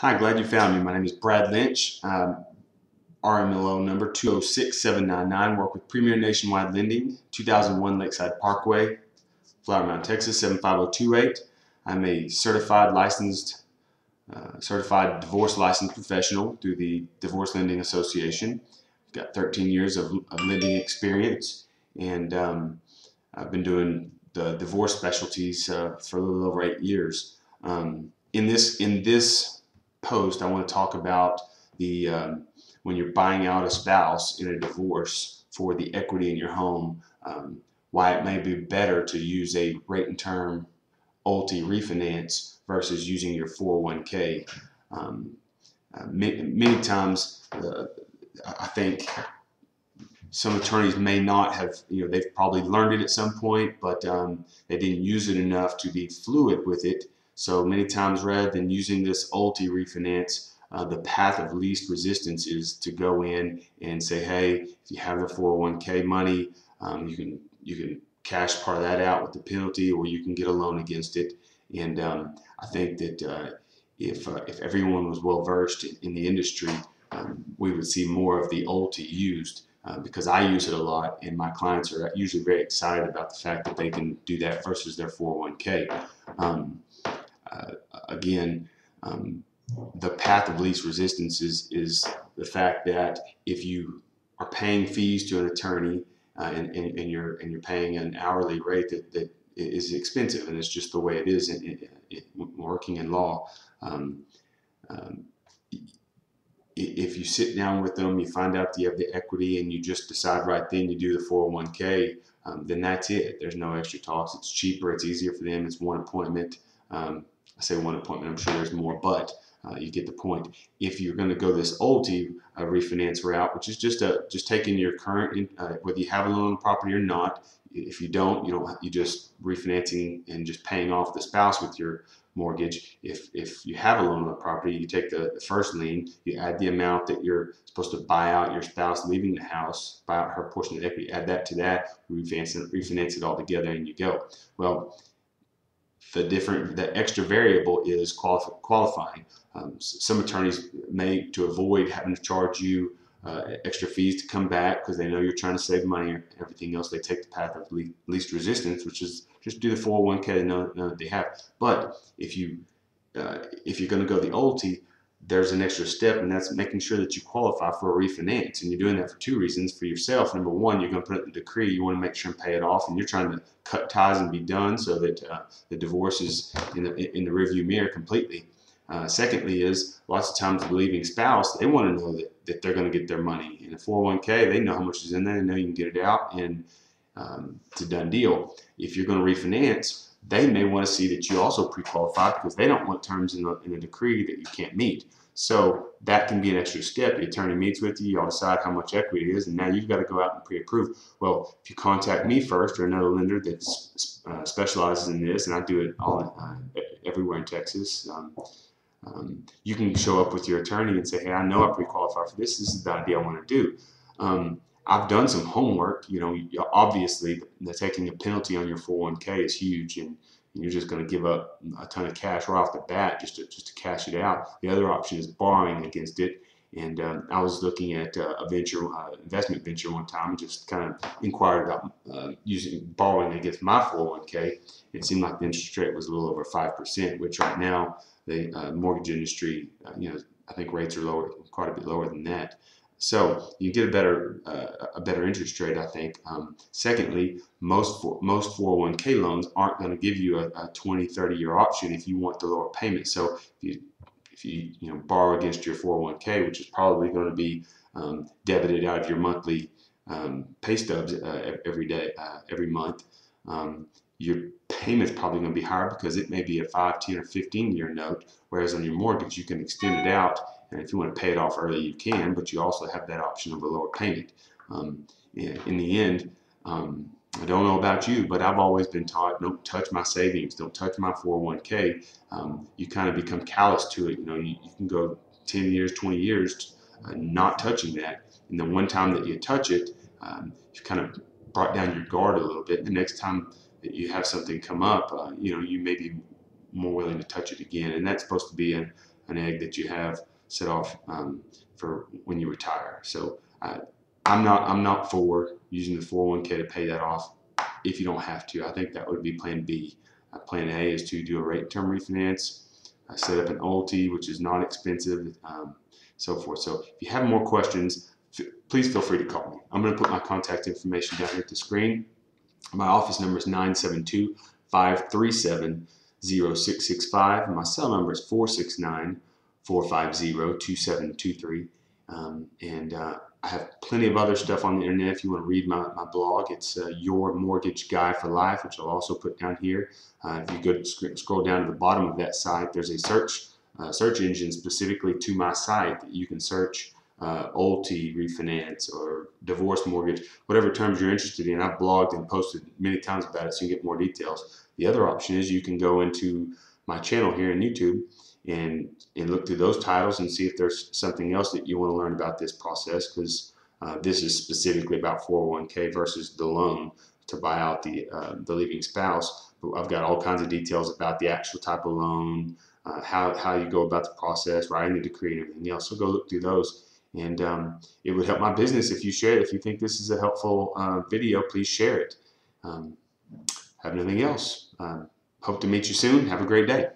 Hi, glad you found me. My name is Brad Lynch. Um, RMLO number 206799. Work with Premier Nationwide Lending, 2001 Lakeside Parkway, Flower Mound, Texas 75028. I'm a certified licensed, uh, certified divorce licensed professional through the Divorce Lending Association. I've got 13 years of, of lending experience, and um, I've been doing the divorce specialties uh, for a little over eight years. Um, in this in this post, I want to talk about the um, when you're buying out a spouse in a divorce for the equity in your home, um, why it may be better to use a rate and term owelty refinance versus using your 401k. Um, uh, many, many, times, uh, I think some attorneys may not have, you know, they've probably learned it at some point, but um, they didn't use it enough to be fluid with it. So many times, rather than using this owelty refinance, uh, the path of least resistance is to go in and say, hey, if you have the 401k money, um, you can you can cash part of that out with the penalty, or you can get a loan against it. And um, I think that uh, if uh, if everyone was well versed in, the industry, um, we would see more of the owelty used. Uh, because I use it a lot, and my clients are usually very excited about the fact that they can do that versus their 401k. Um, uh, again, um, the path of least resistance is, is the fact that if you are paying fees to an attorney uh, and, and, and, you're and you're paying an hourly rate that, that is expensive and it's just the way it is in, in, in working in law. Um, um, if you sit down with them, you find out that you have the equity and you just decide right then you do the 401k, um, then that's it. There's no extra talks. It's cheaper. It's easier for them. It's one appointment. Um, I say one appointment. I'm sure there's more, but uh, you get the point. If you're going to go this owelty uh, refinance route, which is just a just taking your current, uh, whether you have a loan on the property or not, if you don't, you don't, you just refinancing and just paying off the spouse with your mortgage. If if you have a loan on the property, you take the, the first lien, you add the amount that you're supposed to buy out your spouse leaving the house, buy out her portion of equity, add that to that, refinance it, refinance it all together, and you go. Well, the different, the extra variable is qualif qualifying. Um, some attorneys may, to avoid having to charge you uh, extra fees to come back because they know you're trying to save money everything else, they take the path of le least resistance, which is just do the 401k they know, know that they have. But if you uh, if you're going to go the owelty, there's an extra step, and that's making sure that you qualify for a refinance. And you're doing that for two reasons. For yourself, number one, you're going to put in the decree. You want to make sure and pay it off, and you're trying to cut ties and be done so that uh, the divorce is in the in the rearview mirror completely. Uh, secondly, is lots of times the leaving spouse they want to know that, that they're going to get their money in a 401k. They know how much is in there. They know you can get it out, and um, it's a done deal. If you're going to refinance, they may want to see that you also pre-qualify because they don't want terms in a, in a decree that you can't meet. So that can be an extra step. The attorney meets with you, y'all decide how much equity it is, and now you've got to go out and pre-approve. Well, if you contact me first or another lender that uh, specializes in this, and I do it all uh, everywhere in Texas, um, um, you can show up with your attorney and say, hey, I know I pre-qualify for this. This is the idea I want to do. Um, I've done some homework. You know, obviously, taking a penalty on your 401k is huge, and and you're just going to give up a ton of cash right off the bat just to just to cash it out. The other option is borrowing against it. And um, I was looking at uh, a venture uh, investment venture one time and just kind of inquired about uh, using borrowing against my 401k. It seemed like the interest rate was a little over five percent, which right now the uh, mortgage industry, uh, you know, I think rates are lower, quite a bit lower than that. So you get a better uh, a better interest rate, I think. Um, secondly, most for, most 401k loans aren't going to give you a, a 20, 30 year option if you want the lower payment. So if you if you you know borrow against your 401k, which is probably going to be um, debited out of your monthly um, pay stubs uh, every day, uh, every month, um, your payment's probably going to be higher because it may be a 5, 10, or 15 year note, whereas on your mortgage you can extend it out and if you want to pay it off early, you can, but you also have that option of a lower payment. Um, in the end, um, I don't know about you, but I've always been taught don't touch my savings, don't touch my 401k. Um, you kind of become callous to it. You know, you, you can go 10 years, 20 years uh, not touching that. And the one time that you touch it, um, you kind of brought down your guard a little bit. The next time that you have something come up, uh, you know, you may be more willing to touch it again. And that's supposed to be an, an egg that you have set off um, for when you retire. So I, I'm not I'm not for using the 401k to pay that off if you don't have to. I think that would be Plan B. Uh, plan A is to do a rate term refinance, uh, set up an owelty, which is not expensive, um, so forth. So if you have more questions, please feel free to call me. I'm going to put my contact information down here at the screen. My office number is 972 537 0665. My cell number is 469 450 2723. Um, and uh, I have plenty of other stuff on the internet. If you want to read my, my blog, it's uh, Your Mortgage Guide for Life, which I'll also put down here. Uh, if you go sc scroll down to the bottom of that site, there's a search uh, search engine specifically to my site that you can search uh, owelty refinance or divorce mortgage, whatever terms you're interested in. I've blogged and posted many times about it so you can get more details. The other option is you can go into my channel here in YouTube and, and look through those titles and see if there's something else that you want to learn about this process because uh, this is specifically about 401k versus the loan to buy out the, uh, the leaving spouse. I've got all kinds of details about the actual type of loan, uh, how, how you go about the process, writing the decree and everything else. So go look through those. And um, it would help my business if you share it. If you think this is a helpful uh, video, please share it. Um, have nothing else. Um, hope to meet you soon. Have a great day.